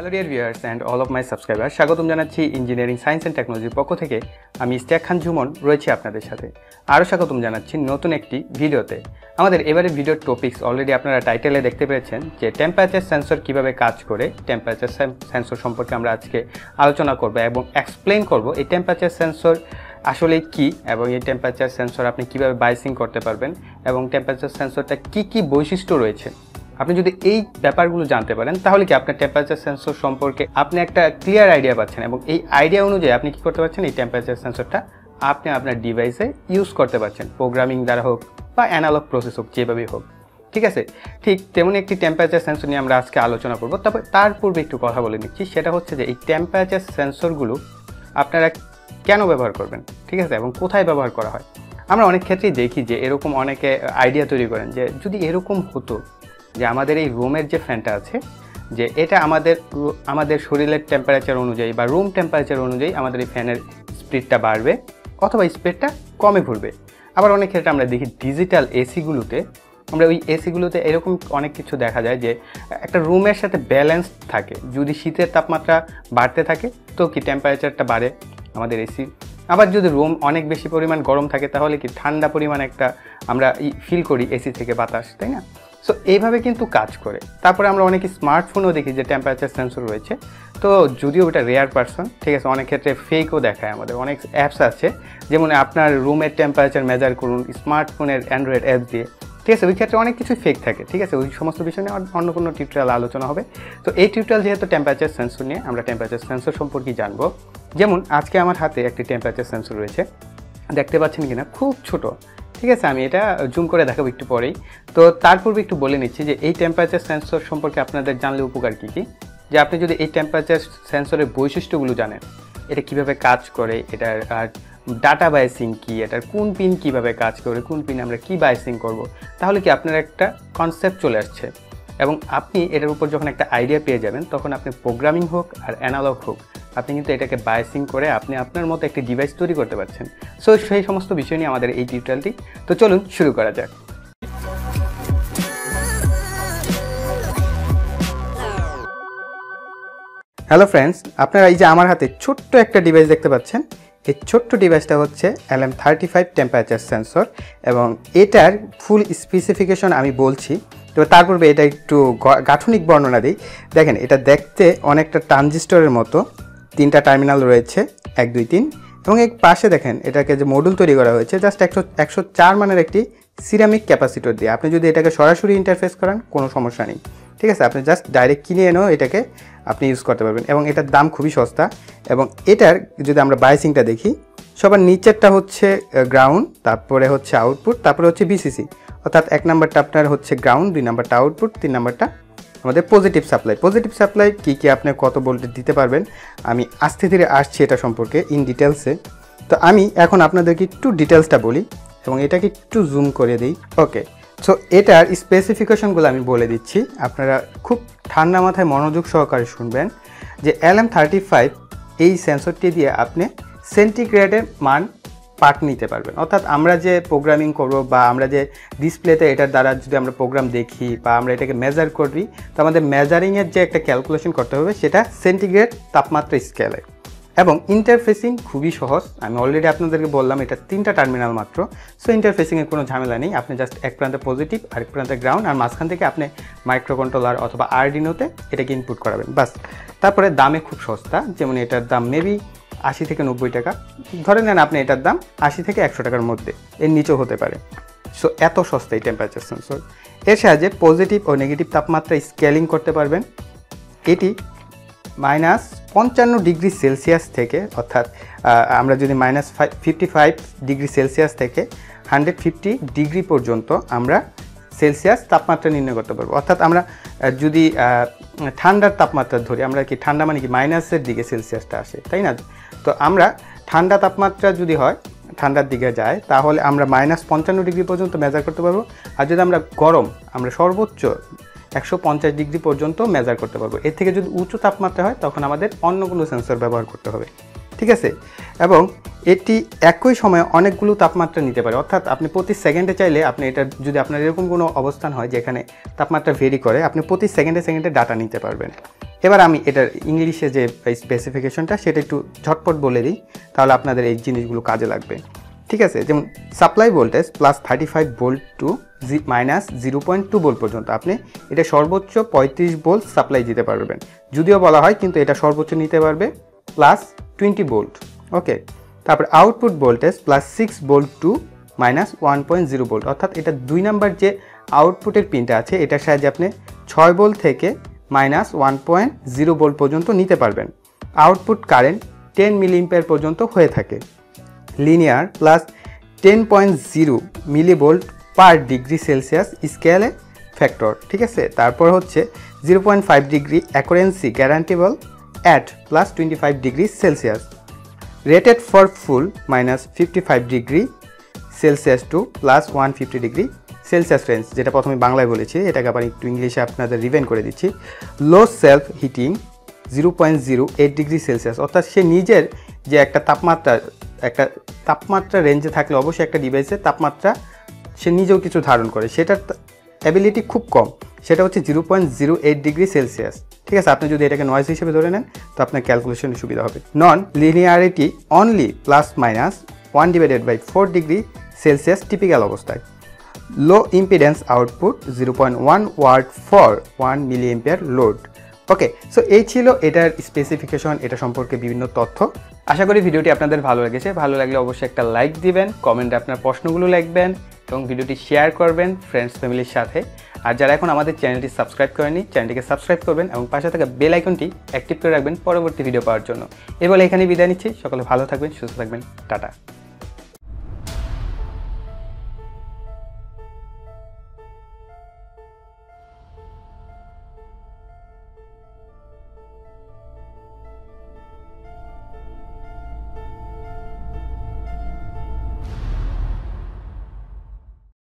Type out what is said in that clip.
Hello dear viewers and all of my subscriber স্বাগতম জানাচ্ছি engineering science and টেকনোলজির পক্ষ থেকে। আমি ইস্তিয়াক খান ঝুমন, রয়েছি আপনাদের সাথে। আরও স্বাগতম জানাচ্ছি নতুন একটি ভিডিওতে। আমাদের এবারে ভিডিওর টপিকস অলরেডি আপনারা টাইটেলে দেখতে পেরেছেন, যে টেম্পারেচার সেন্সর কীভাবে কাজ করে টেম্পারেচার সেন্সর সম্পর্কে আমরা আজকে আলোচনা করব এবং এক্সপ্লেন করব এই টেম্পারেচার সেন্সর আসলে কি এবং এই টেম্পারেচার সেন্সর আপনি কীভাবে বাইসিং করতে পারবেন এবং টেম্পারেচার সেন্সরটা কি কি বৈশিষ্ট্য রয়েছে। আপনি যদি এই ব্যাপারগুলো জানতে পারেন, তাহলে কি আপনার টেম্পারেচার সেন্সর সম্পর্কে আপনি একটা ক্লিয়ার আইডিয়া পাচ্ছেন এবং এই আইডিয়া অনুযায়ী আপনি কি করতে পারছেন? এই টেম্পারেচার সেন্সরটা আপনি আপনার ডিভাইসে ইউজ করতে পারছেন প্রোগ্রামিং দ্বারা হোক বা অ্যানালগ প্রসেস হোক, যেভাবেই হোক। ঠিক আছে? ঠিক তেমনি একটি টেম্পারেচার সেন্সর নিয়ে আমরা আজকে আলোচনা করব। তবে তার পূর্বে একটু কথা বলে নিচ্ছি। সেটা হচ্ছে যে এই টেম্পারেচার সেন্সরগুলো আপনারা কেন ব্যবহার করবেন? ঠিক আছে? এবং কোথায় ব্যবহার করা হয়? আমরা অনেক ক্ষেত্রেই দেখি যে এরকম অনেকে আইডিয়া তৈরি করেন যে যদি এরকম হতো যে আমাদের এই রুমের যে ফ্যানটা আছে, যে এটা আমাদের আমাদের শরীরের টেম্পারেচার অনুযায়ী বা রুম টেম্পারেচার অনুযায়ী আমাদের এই ফ্যানের স্পিডটা বাড়বে অথবা স্পিডটা কমে ঘুরবে। আবার অনেক ক্ষেত্রে আমরা দেখি ডিজিটাল এসিগুলোতে আমরা ওই এসিগুলোতে এরকম অনেক কিছু দেখা যায় যে একটা রুমের সাথে ব্যালেন্স থাকে। যদি শীতের তাপমাত্রা বাড়তে থাকে, তো কি টেম্পারেচারটা বাড়ে আমাদের এসি আবার যদি রুম অনেক বেশি পরিমাণ গরম থাকে, তাহলে কি ঠান্ডা পরিমাণ একটা আমরা ফিল করি এসি থেকে বাতাস, তাই না? সো এইভাবে কিন্তু কাজ করে। তারপরে আমরা অনেক স্মার্টফোনও দেখি যে টেম্পারেচার সেন্সর রয়েছে। তো যদিও ওটা রেয়ার পারসন ঠিক আছে, অনেক ক্ষেত্রে ফেকও দেখায় আমাদের। অনেক অ্যাপস আছে, যেমন আপনার রুমের টেম্পারেচার মেজার করুন স্মার্টফোনের অ্যান্ড্রয়েড অ্যাপ দিয়ে। ঠিক আছে, ওই ক্ষেত্রে অনেক কিছু ফেক থাকে, ঠিক আছে, ওই সমস্ত বিষয় নিয়ে অন্য কোনো টিউটোরিয়াল আলোচনা হবে। তো এই টিউটোরিয়াল যেহেতু টেম্পারেচার সেন্সর নিয়ে, আমরা টেম্পারেচার সেন্সর সম্পর্কে জানব। যেমন আজকে আমার হাতে একটি টেম্পারেচার সেন্সর রয়েছে। দেখতে পাচ্ছেন কিনা? খুব ছোট। ঠিক আছে, আমি এটা জুম করে দেখাবো একটু পরেই। তো তার পূর্বে একটু বলে নিচ্ছি যে এই টেম্পারেচার সেন্সর সম্পর্কে আপনাদের জানলে উপকার কী কী? যে আপনি যদি এই টেম্পারেচার সেন্সরের বৈশিষ্ট্যগুলো জানেন, এটা কীভাবে কাজ করে, এটার ডাটা বাইসিং কি, এটার কোন পিন কীভাবে কাজ করে, কোন পিন আমরা কি বাইসিং করব, তাহলে কি আপনার একটা কনসেপ্ট চলে আসছে। এবং আপনি এটার উপর যখন একটা আইডিয়া পেয়ে যাবেন, তখন আপনি প্রোগ্রামিং হোক আর অ্যানালগ হোক আপনি কিন্তু এটাকে বায়াসিং করে আপনি আপনার মতো একটি ডিভাইস তৈরি করতে পারছেন। সো সেই সমস্ত বিষয় নিয়ে আমাদের এই টিউটোরিয়ালটি তো চলুন শুরু করা যাক। হ্যালো ফ্রেন্ডস আপনারা এই যে আমার হাতে ছোট্ট একটা ডিভাইস দেখতে পাচ্ছেন। এই ছোট্ট ডিভাইসটা হচ্ছে LM thirty five temperature sensor এবং এটার ফুল স্পেসিফিকেশন আমি বলছি। তো তার পূর্বে এটা একটু গাঠনিক বর্ণনা দিই। দেখেন, এটা দেখতে অনেকটা ট্রানজিস্টরের মতো। তিনটা টার্মিনাল রয়েছে, এক, দুই, তিন। এবং এক পাশে দেখেন, এটাকে যে মডুল তৈরি করা হয়েছে জাস্ট একশো একশো চার মানের একটি সিরামিক ক্যাপাসিটর দিয়ে। আপনি যদি এটাকে সরাসরি ইন্টারফেস করান, কোনো সমস্যা নেই। ঠিক আছে? আপনি জাস্ট ডাইরেক্ট কিনে এনেও এটাকে আপনি ইউজ করতে পারবেন। এবং এটার দাম খুবই সস্তা। এবং এটার যদি আমরা বাইসিংটা দেখি, সবার নিচেরটা হচ্ছে গ্রাউন্ড তারপরে হচ্ছে আউটপুট তারপরে হচ্ছে বিসিসি অর্থাৎ এক নাম্বারটা আপনার হচ্ছে গ্রাউন্ড দুই নাম্বারটা আউটপুট তিন নাম্বারটা আমাদের পজিটিভ সাপ্লাই পজিটিভ সাপ্লাই কী কী? আপনি কত ভোল্টেজ দিতে পারবেন? আমি আস্তে ধীরে আসছি এটা সম্পর্কে ইন ডিটেলসে তো আমি এখন আপনাদেরকে একটু ডিটেলসটা বলি এবং এটাকে একটু জুম করে দিই। ওকে সো এটার স্পেসিফিকেশনগুলো আমি বলে দিচ্ছি। আপনারা খুব ঠান্ডা মাথায় মনোযোগ সহকারে শুনবেন যে এল এম থার্টি ফাইভ এই সেন্সরটি দিয়ে আপনি সেন্টিগ্রেডের মান পার্ট নিতে পারবেন। অর্থাৎ আমরা যে প্রোগ্রামিং করব বা আমরা যে ডিসপ্লেতে এটার দ্বারা যদি আমরা প্রোগ্রাম দেখি বা আমরা এটাকে মেজার করি, তো আমাদের মেজারিংয়ের যে একটা ক্যালকুলেশন করতে হবে সেটা সেন্টিগ্রেড তাপমাত্রা স্কেলে এবং ইন্টারফেসিং খুবই সহজ। আমি অলরেডি আপনাদেরকে বললাম এটা তিনটা টার্মিনাল মাত্র। সো ইন্টারফেসিংয়ের কোনো ঝামেলা নেই। আপনি জাস্ট এক প্রান্তে পজিটিভ আর এক প্রান্তে গ্রাউন্ড আর মাঝখান থেকে আপনি মাইক্রো কন্ট্রোলার অথবা আরডিনোতে এটাকে ইনপুট করাবেন। বাস। তারপরে দামে খুব সস্তা। যেমন এটার দাম মেবি আশি থেকে নব্বই টাকা। ধরে নেন আপনি এটার দাম আশি থেকে একশো টাকার মধ্যে। এর নিচেও হতে পারে। সো এত সস্তা এই টেম্পারেচার সেন্সর এর সাহায্যে পজিটিভ ও নেগেটিভ তাপমাত্রা স্কেলিং করতে পারবেন। এটি মাইনাস পঞ্চান্ন ডিগ্রি সেলসিয়াস থেকে, অর্থাৎ আমরা যদি minus fifty five degree Celsius থেকে হান্ড্রেড ফিফটি ডিগ্রি পর্যন্ত আমরা সেলসিয়াস তাপমাত্রা নির্ণয় করতে পারব। অর্থাৎ আমরা যদি ঠান্ডার তাপমাত্রা ধরি, আমরা কি ঠান্ডা মানে কি মাইনাসের দিকে সেলসিয়াসটা আসে, তাই না? তো আমরা ঠান্ডা তাপমাত্রা যদি হয়, ঠান্ডার দিকে যায়, তাহলে আমরা মাইনাস পঞ্চান্ন ডিগ্রি পর্যন্ত মেজার করতে পারব। আর যদি আমরা গরম, আমরা সর্বোচ্চ একশো পঞ্চাশ ডিগ্রি পর্যন্ত মেজার করতে পারব। এর থেকে যদি উচ্চ তাপমাত্রা হয়, তখন আমাদের অন্য কোনো সেন্সর ব্যবহার করতে হবে। ঠিক আছে? এবং এটি একই সময়ে অনেকগুলো তাপমাত্রা নিতে পারে। অর্থাৎ আপনি প্রতি সেকেন্ডে চাইলে আপনি এটা, যদি আপনার এরকম কোনো অবস্থান হয়, যেখানে তাপমাত্রা ভেরি করে, আপনি প্রতি সেকেন্ডে সেকেন্ডে ডাটা নিতে পারবেন। এবার আমি এটার ইংলিশে যে স্পেসিফিকেশনটা সেটা একটু ঝটপট বলে দিই, তাহলে আপনাদের এই জিনিসগুলো কাজে লাগবে। ঠিক আছে? যেমন supply voltage plus thirty five volt to G minus zero point two volt পর্যন্ত আপনি এটা সর্বোচ্চ পঁয়ত্রিশ ভোল্ট সাপ্লাই দিতে পারবেন। যদিও বলা হয় কিন্তু এটা সর্বোচ্চ নিতে পারবে প্লাস টোয়েন্টি ভোল্ট ওকে তারপর output voltage plus six volt to minus one point zero volt অর্থাৎ এটা দুই নাম্বার যে আউটপুটের পিনটা আছে, এটার সাহায্যে আপনি ছয় ভোল্ট থেকে minus one point zero volt পর্যন্ত নিতে পারবেন। আউটপুট কারেন্ট টেন মিলিম্পেয়ার পর্যন্ত হয়ে থাকে। Linear plus ten point zero millivolt per degree Celsius স্কেলে ফ্যাক্টর, ঠিক আছে? তারপর হচ্ছে zero point five degree accuracy guaranteeable at plus twenty five degree Celsius. Rated for full minus fifty five degree Celsius to plus one fifty degree Celsius range যেটা প্রথমে বাংলায় বলেছি, এটাকে আবার একটু ইংলিশে আপনাদের রিভেন করে দিচ্ছি। Low self heating zero point zero eight degree Celsius অর্থাৎ সে নিজের যে একটা তাপমাত্রা একটা তাপমাত্রা রেঞ্জে থাকলে অবশ্যই একটা ডিভাইসের তাপমাত্রা সে নিজেও কিছু ধারণ করে। সেটার অ্যাবিলিটি খুব কম। সেটা হচ্ছে zero point zero eight degree Celsius ঠিক আছে, আপনি যদি এটাকে নয়েজ হিসেবে ধরে নেন, তো আপনার ক্যালকুলেশনে সুবিধা হবে। Non linearity only plus minus one divided by four degree Celsius typical অবস্থায়। Output zero point one word for one milli load okay so এই ছিল এটার স্পেসিফিকেশন এটা সম্পর্কে বিভিন্ন তথ্য। আশা করি ভিডিওটি আপনাদের ভালো লেগেছে। ভালো লাগলে অবশ্যই একটা লাইক দিবেন কমেন্টে আপনার প্রশ্নগুলো লিখবেন এবং ভিডিওটি শেয়ার করবেন ফ্রেন্ডস ফ্যামিলির সাথে। আর যারা এখন আমাদের চ্যানেলটি সাবস্ক্রাইব করেনি চ্যানেলটিকে সাবস্ক্রাইব করবেন এবং পাশে থাকা বেল আইকনটি অ্যাক্টিভ করে রাখবেন পরবর্তী ভিডিও পাওয়ার জন্য। এবার এখানে বিদায় নিচ্ছি। সকলে ভালো থাকবেন, সুস্থ থাকবেন। টাটা।